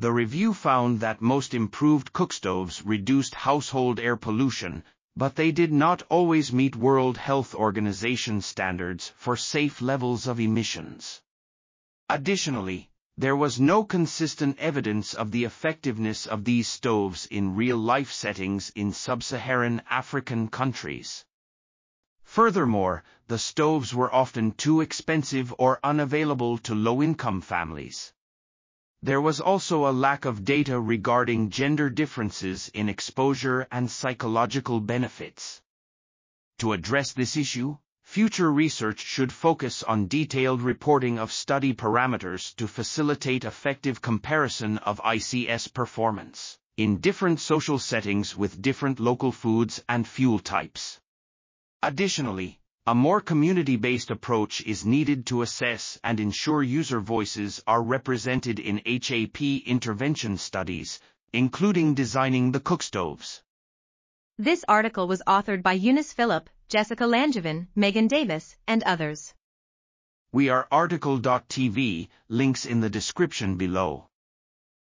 The review found that most improved cookstoves reduced household air pollution, but they did not always meet World Health Organization standards for safe levels of emissions. Additionally, there was no consistent evidence of the effectiveness of these stoves in real-life settings in sub-Saharan African countries. Furthermore, the stoves were often too expensive or unavailable to low-income families. There was also a lack of data regarding gender differences in exposure and psychological benefits. To address this issue, future research should focus on detailed reporting of study parameters to facilitate effective comparison of ICS performance in different social settings with different local foods and fuel types. Additionally, a more community-based approach is needed to assess and ensure user voices are represented in HAP intervention studies, including designing the cookstoves. This article was authored by Eunice Phillip, Jessica Langevin, Megan Davis, and others. We are RTCL.TV, links in the description below.